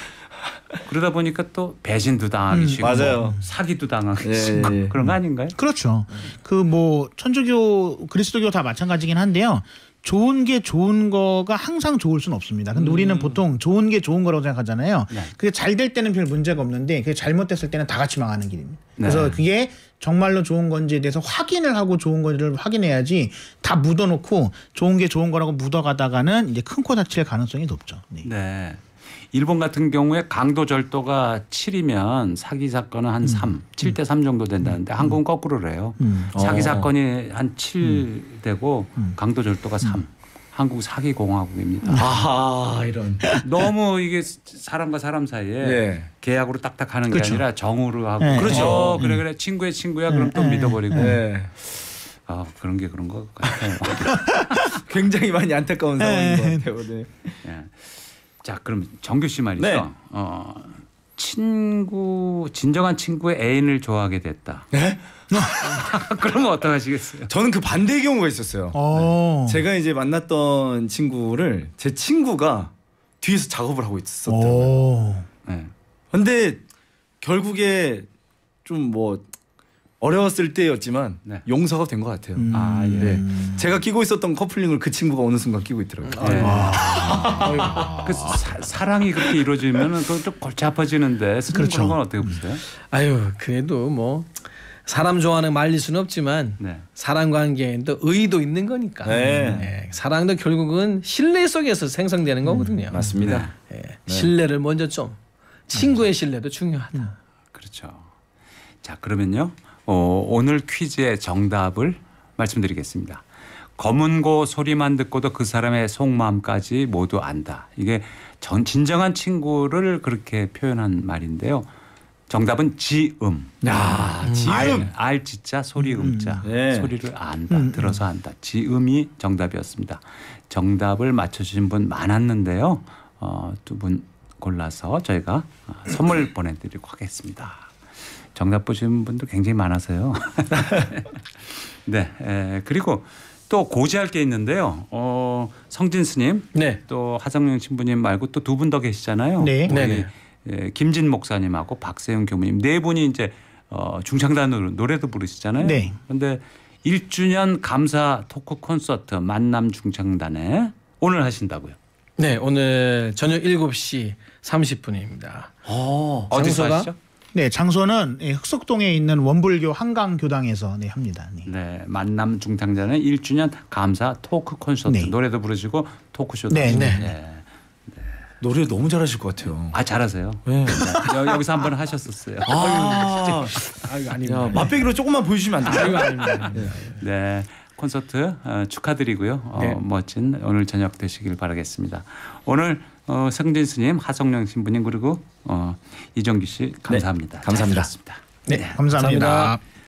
그러다 보니까 또 배신도 당하기 음, 쉽고 맞아요. 사기도 당하기 예, 쉽고 예. 그런 거 아닌가요? 그렇죠. 그 뭐 천주교, 그리스도교 다 마찬가지긴 한데요. 좋은 게 좋은 거가 항상 좋을 수는 없습니다. 근데 우리는 보통 좋은 게 좋은 거라고 생각하잖아요. 네. 그게 잘 될 때는 별 문제가 없는데 그게 잘못됐을 때는 다 같이 망하는 길입니다. 네. 그래서 그게 정말로 좋은 건지에 대해서 확인을 하고 좋은 건지를 확인해야지 다 묻어놓고 좋은 게 좋은 거라고 묻어가다가는 이제 큰 코 다칠 가능성이 높죠. 네. 네. 일본 같은 경우에 강도 절도가 7이면 사기 사건은 한 3, 7대 3 정도 된다는데 한국은 거꾸로래요. 음. 사기 어. 사건이 한 7 되고 강도 절도가 3. 한국 사기 공화국입니다. 아하 이런. 너무 이게 사람과 사람 사이에 예. 계약으로 딱딱 하는 게 그렇죠. 아니라 정으로 하고 네. 그렇죠. 어, 그래 그래 친구의 친구야 그럼 또 네. 믿어버리고 네. 아 그런 게 그런 것 같아요. 굉장히 많이 안타까운 상황인 것 네. 같아요. 네. 예. 자 그럼 정규 씨 말이죠. 네. 어, 친구 진정한 친구의 애인을 좋아하게 됐다. 네? 그러면 어떡하시겠어요? 저는 그 반대의 경우가 있었어요. 어. 제가 이제 만났던 친구를 제 친구가 뒤에서 작업을 하고. 오. 네. 근데 결국에 좀 뭐 어려웠을 때였지만 네. 용서가 된 것 같아요. 음. 아, 예. 네. 제가 끼고 있었던 커플링을 그 친구가 어느 순간 끼고 있더라고요. 네. 그 사, 사랑이 그렇게 이루어지면은 그좀 골치 아파지는데 그렇죠. 그런 건 어떻게 보세요? 아유 그래도 뭐 사람 좋아하는 말릴 수는 없지만 네. 사람 관계엔 또 의도 있는 거니까. 네. 예, 사랑도 결국은 신뢰 속에서 생성되는 거거든요. 맞습니다. 예, 신뢰를 먼저 좀 친구의 신뢰도 중요하다. 그렇죠. 자 그러면요 어, 오늘 퀴즈의 정답을 말씀드리겠습니다. 검은고 소리만 듣고도 그 사람의 속마음까지 모두 안다. 이게 전 진정한 친구를 그렇게 표현한 말인데요. 정답은 지음. 야, 지음. 알, 알 지자 소리 음자 네. 소리를 안다 들어서 안다 지음이 정답이었습니다. 정답을 맞춰주신 분 많았는데요. 어, 두분 골라서 저희가 어, 선물 보내드리도록 하겠습니다. 정답 보신 분도 굉장히 많아서요. 네, 에, 그리고 또 고지할 게 있는데요. 어, 성진 스님 네. 또 하정영 신부님 말고 또 두 분 더 계시잖아요. 네. 예, 김진 목사님하고 박세영 교무님 네 분이 이제 어, 중창단으로 노래도 부르시잖아요. 네. 그런데 1주년 감사 토크 콘서트 만남 중창단에 오늘 하신다고요. 네, 오늘 저녁 7시 30분입니다. 어. 어디서? 하시죠? 네, 장소는 예, 흑석동에 있는 원불교 한강교당에서 네, 합니다. 네. 네, 만남 중창단의 1주년 감사 토크 콘서트 네. 노래도 부르시고 토크쇼도 네, 하시고. 네. 노래 너무 잘하실 것 같아요. 아 잘하세요. 네. 여- 여기서 한 번 하셨었어요. 아, 아유, 야, 아닙니다. 맛배기로 조금만 보여주시면 안 돼요? 아유, 아닙니다. 네. 콘서트 어, 축하드리고요. 어, 네. 멋진 오늘 저녁 되시길 바라겠습니다. 오늘 어, 성진 스님, 하성령 신부님 그리고 어, 이정규 씨 감사합니다. 감사합니다. 잘 들었습니다. 네, 감사합니다. 감사합니다.